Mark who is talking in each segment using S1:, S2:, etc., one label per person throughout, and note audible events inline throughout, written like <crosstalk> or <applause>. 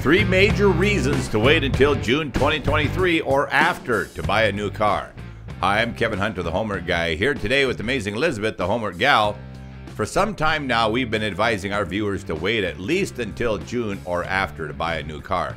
S1: Three major reasons to wait until June 2023 or after to buy a new car. Hi, I'm Kevin Hunter, the Homework Guy, here today with amazing Elizabeth, the Homework Gal. For some time now, we've been advising our viewers to wait at least until June or after to buy a new car.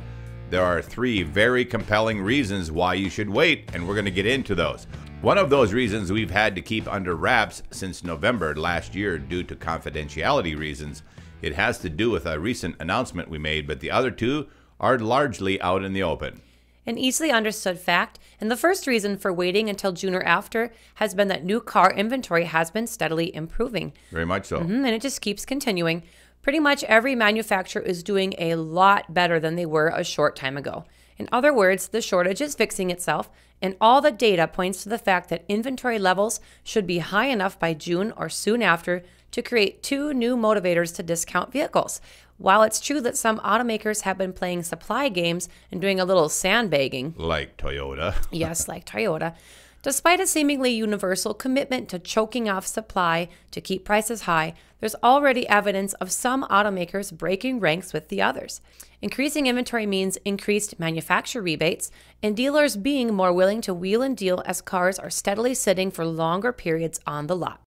S1: There are three very compelling reasons why you should wait, and we're going to get into those. One of those reasons we've had to keep under wraps since November last year due to confidentiality reasons it has to do with a recent announcement we made, but the other two are largely out in the open.
S2: An easily understood fact, and the first reason for waiting until June or after has been that new car inventory has been steadily improving.
S1: Very much so.
S2: Mm-hmm, and it just keeps continuing. Pretty much every manufacturer is doing a lot better than they were a short time ago. In other words, the shortage is fixing itself, and all the data points to the fact that inventory levels should be high enough by June or soon after to create two new motivators to discount vehicles. While it's true that some automakers have been playing supply games and doing a little sandbagging,
S1: like Toyota. <laughs>
S2: yes, like Toyota, despite a seemingly universal commitment to choking off supply to keep prices high, there's already evidence of some automakers breaking ranks with the others. Increasing inventory means increased manufacturer rebates and dealers being more willing to wheel and deal as cars are steadily sitting for longer periods on the lot.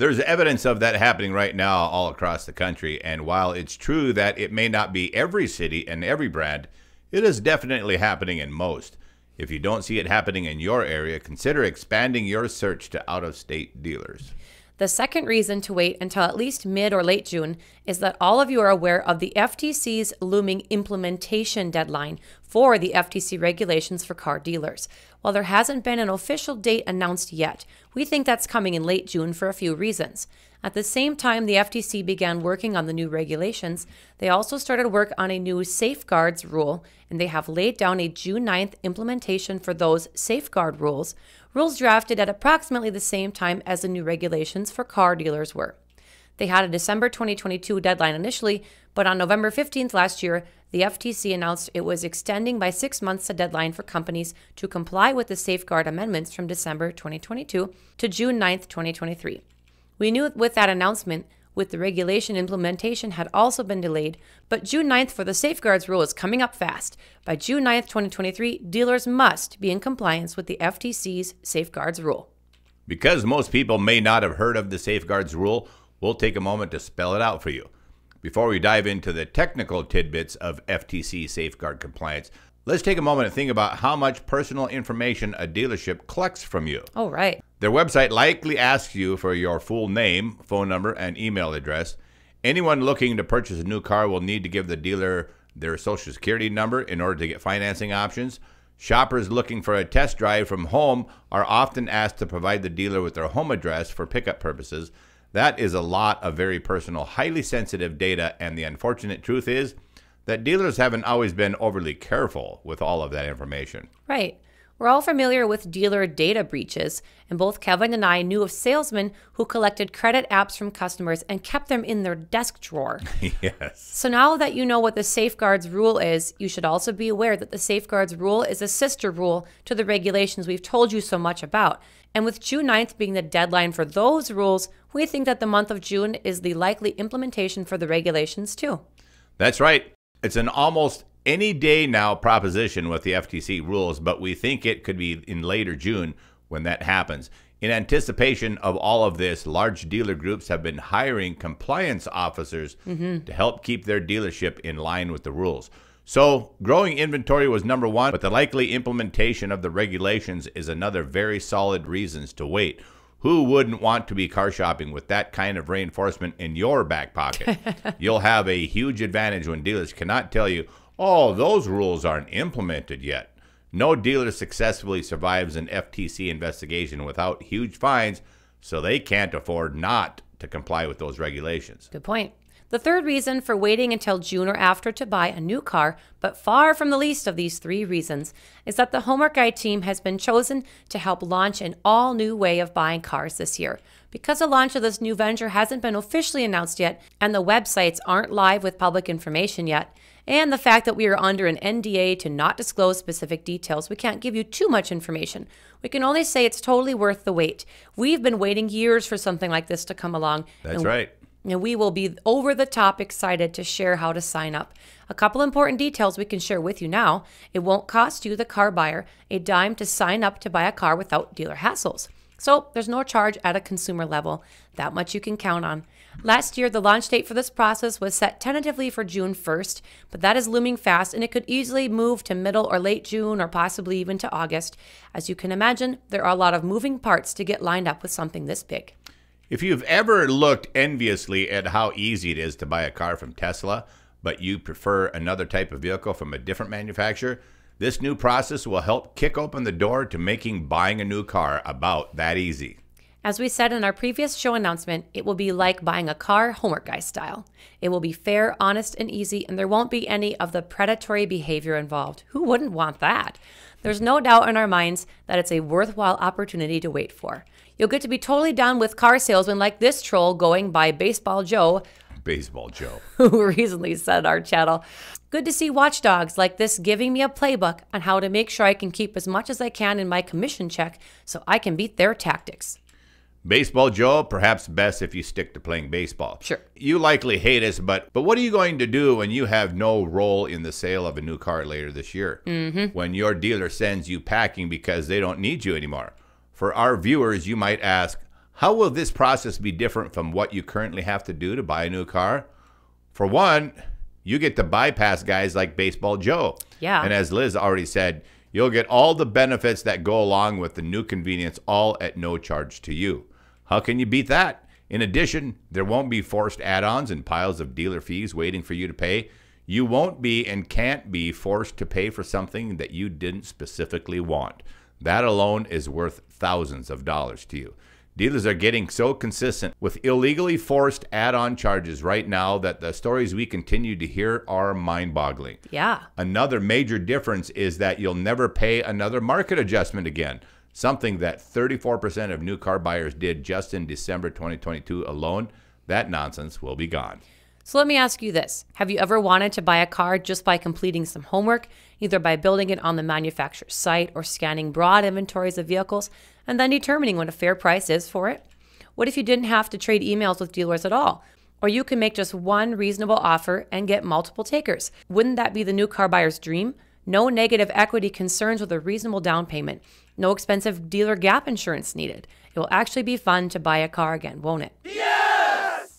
S1: There's evidence of that happening right now all across the country, and while it's true that it may not be every city and every brand, it is definitely happening in most. If you don't see it happening in your area, consider expanding your search to out of state dealers.
S2: The second reason to wait until at least mid or late June is that all of you are aware of the FTC's looming implementation deadline for the FTC regulations for car dealers. While there hasn't been an official date announced yet, we think that's coming in late June for a few reasons. At the same time the FTC began working on the new regulations, they also started work on a new safeguards rule, and they have laid down a June 9th implementation for those safeguard rules, rules drafted at approximately the same time as the new regulations for car dealers were. They had a December 2022 deadline initially, but on November 15th last year, the FTC announced it was extending by six months the deadline for companies to comply with the safeguard amendments from December 2022 to June 9, 2023. We knew with that announcement with the regulation implementation had also been delayed, but June 9th for the safeguards rule is coming up fast. By June 9th, 2023, dealers must be in compliance with the FTC's safeguards rule.
S1: Because most people may not have heard of the safeguards rule, we'll take a moment to spell it out for you. Before we dive into the technical tidbits of FTC safeguard compliance, let's take a moment to think about how much personal information a dealership collects from you.
S2: Oh, right.
S1: Their website likely asks you for your full name, phone number, and email address. Anyone looking to purchase a new car will need to give the dealer their social security number in order to get financing options. Shoppers looking for a test drive from home are often asked to provide the dealer with their home address for pickup purposes. That is a lot of very personal, highly sensitive data, and the unfortunate truth is that dealers haven't always been overly careful with all of that information.
S2: Right. We're all familiar with dealer data breaches, and both Kevin and I knew of salesmen who collected credit apps from customers and kept them in their desk drawer. <laughs>
S1: yes.
S2: So now that you know what the safeguards rule is, you should also be aware that the safeguards rule is a sister rule to the regulations we've told you so much about. And with June 9th being the deadline for those rules, we think that the month of June is the likely implementation for the regulations too.
S1: That's right. It's an almost any day now proposition with the FTC rules, but we think it could be in later June when that happens. In anticipation of all of this, large dealer groups have been hiring compliance officers mm-hmm. to help keep their dealership in line with the rules. So, growing inventory was number one, but the likely implementation of the regulations is another very solid reasons to wait. Who wouldn't want to be car shopping with that kind of reinforcement in your back pocket? <laughs> You'll have a huge advantage when dealers cannot tell you, Oh, those rules aren't implemented yet. No dealer successfully survives an FTC investigation without huge fines, so they can't afford not to comply with those regulations.
S2: Good point. The third reason for waiting until June or after to buy a new car, but far from the least of these three reasons, is that the Homework Guy team has been chosen to help launch an all new way of buying cars this year. Because the launch of this new venture hasn't been officially announced yet, and the websites aren't live with public information yet, and the fact that we are under an NDA to not disclose specific details, we can't give you too much information. We can only say it's totally worth the wait. We've been waiting years for something like this to come along.
S1: That's right.
S2: And we will be over the top excited to share how to sign up. A couple important details we can share with you now. It won't cost you, the car buyer, a dime to sign up to buy a car without dealer hassles. So there's no charge at a consumer level. That much you can count on. Last year, the launch date for this process was set tentatively for June 1st, but that is looming fast and it could easily move to middle or late June or possibly even to August. As you can imagine, there are a lot of moving parts to get lined up with something this big.
S1: If you've ever looked enviously at how easy it is to buy a car from Tesla, but you prefer another type of vehicle from a different manufacturer, this new process will help kick open the door to making buying a new car about that easy.
S2: As we said in our previous show announcement, it will be like buying a car homework guy style. It will be fair, honest, and easy, and there won't be any of the predatory behavior involved. Who wouldn't want that? There's no doubt in our minds that it's a worthwhile opportunity to wait for. You'll get to be totally down with car salesmen like this troll going by Baseball Joe,
S1: Baseball Joe. <laughs>
S2: who recently said our channel. Good to see watchdogs like this giving me a playbook on how to make sure I can keep as much as I can in my commission check so I can beat their tactics.
S1: Baseball Joe, perhaps best if you stick to playing baseball.
S2: Sure.
S1: You likely hate us, but but what are you going to do when you have no role in the sale of a new car later this year? Mm-hmm. When your dealer sends you packing because they don't need you anymore? For our viewers, you might ask, how will this process be different from what you currently have to do to buy a new car? For one, you get to bypass guys like Baseball Joe.
S2: Yeah.
S1: And as Liz already said, you'll get all the benefits that go along with the new convenience all at no charge to you. How can you beat that? In addition, there won't be forced add ons and piles of dealer fees waiting for you to pay. You won't be and can't be forced to pay for something that you didn't specifically want. That alone is worth thousands of dollars to you. Dealers are getting so consistent with illegally forced add on charges right now that the stories we continue to hear are mind boggling.
S2: Yeah.
S1: Another major difference is that you'll never pay another market adjustment again, something that 34% of new car buyers did just in December 2022 alone. That nonsense will be gone.
S2: So let me ask you this Have you ever wanted to buy a car just by completing some homework, either by building it on the manufacturer's site or scanning broad inventories of vehicles and then determining what a fair price is for it? What if you didn't have to trade emails with dealers at all? Or you can make just one reasonable offer and get multiple takers. Wouldn't that be the new car buyer's dream? No negative equity concerns with a reasonable down payment. No expensive dealer gap insurance needed. It will actually be fun to buy a car again, won't it?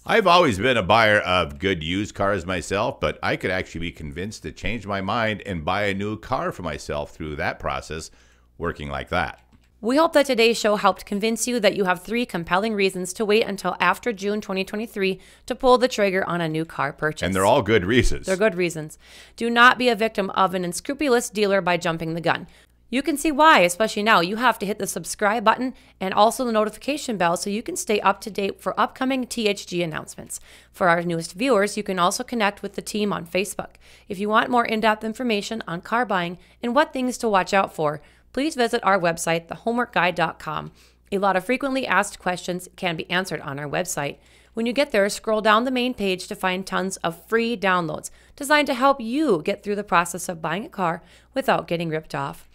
S1: I've always been a buyer of good used cars myself, but I could actually be convinced to change my mind and buy a new car for myself through that process, working like that.
S2: We hope that today's show helped convince you that you have three compelling reasons to wait until after June 2023 to pull the trigger on a new car purchase.
S1: And they're all good reasons.
S2: They're good reasons. Do not be a victim of an unscrupulous dealer by jumping the gun. You can see why, especially now. You have to hit the subscribe button and also the notification bell so you can stay up to date for upcoming THG announcements. For our newest viewers, you can also connect with the team on Facebook. If you want more in depth information on car buying and what things to watch out for, please visit our website, thehomeworkguy.com. A lot of frequently asked questions can be answered on our website. When you get there, scroll down the main page to find tons of free downloads designed to help you get through the process of buying a car without getting ripped off.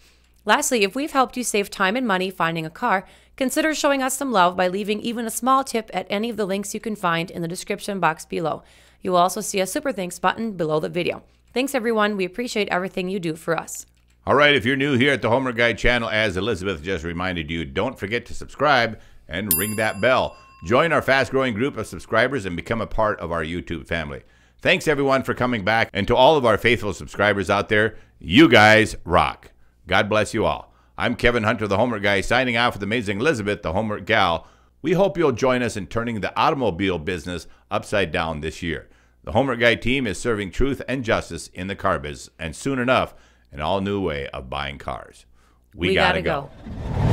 S2: Lastly, if we've helped you save time and money finding a car, consider showing us some love by leaving even a small tip at any of the links you can find in the description box below. You will also see a super thanks button below the video. Thanks everyone, we appreciate everything you do for us.
S1: All right, if you're new here at the Homework Guy channel, as Elizabeth just reminded you, don't forget to subscribe and ring that bell. Join our fast growing group of subscribers and become a part of our YouTube family. Thanks everyone for coming back, and to all of our faithful subscribers out there, you guys rock. God bless you all. I'm Kevin Hunter, the Homework Guy, signing off with Amazing Elizabeth, the Homework Gal. We hope you'll join us in turning the automobile business upside down this year. The Homework Guy team is serving truth and justice in the car biz, and soon enough, an all new way of buying cars. We,
S2: We
S1: gotta,
S2: gotta
S1: go.
S2: go.